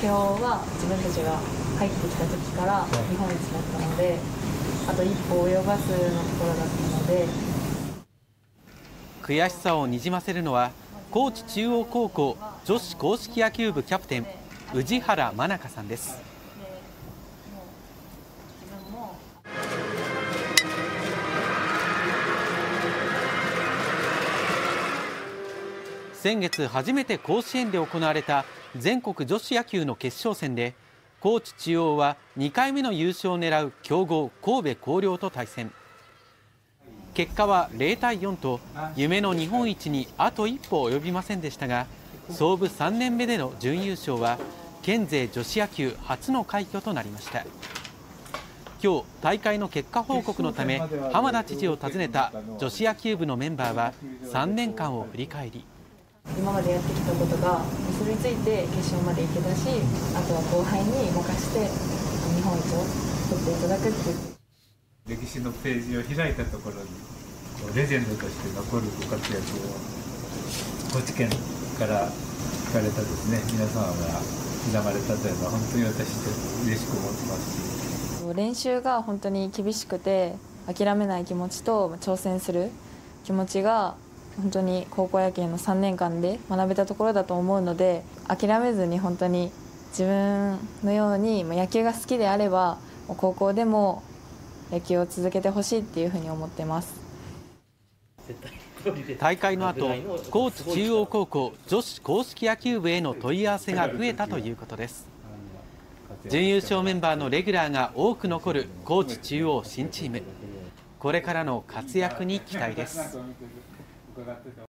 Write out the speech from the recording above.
標は自分たちが入ってきた時から日本一だったのであと一歩及ばずのところだったので。悔しさをにじませるのは高知中央高校女子硬式野球部キャプテン宇治原真中さんです。先月初めて甲子園で行われた全国女子野球の決勝戦で高知中央は2回目の優勝を狙う強豪神戸弘陵と対戦。結果は0対4と夢の日本一にあと一歩及びませんでしたが創部3年目での準優勝は県勢女子野球初の快挙となりました。今日大会の結果報告のため浜田知事を訪ねた女子野球部のメンバーは3年間を振り返り今までやってきたことが結びついて決勝まで行けたしあとは後輩に任して日本一を取っていただくっていう。歴史のページを開いたところにレジェンドとして残るご活躍を高知県から聞かれたですね。皆様が刻まれたというのは本当に私嬉しく思ってますし。練習が本当に厳しくて諦めない気持ちと挑戦する気持ちが本当に高校野球の3年間で学べたところだと思うので諦めずに本当に自分のように野球が好きであれば高校でも野球を続けてほしいっていうふうに思ってます。大会の後高知中央高校女子硬式野球部への問い合わせが増えたということです。準優勝メンバーのレギュラーが多く残る高知中央新チーム。これからの活躍に期待です。vorbereitet.